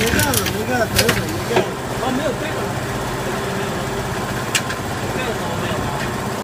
Yeah, there's a, you got 没有对。